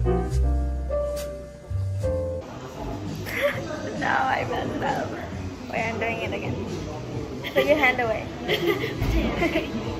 no, I messed up. Wait, I'm doing it again. Put your hand away.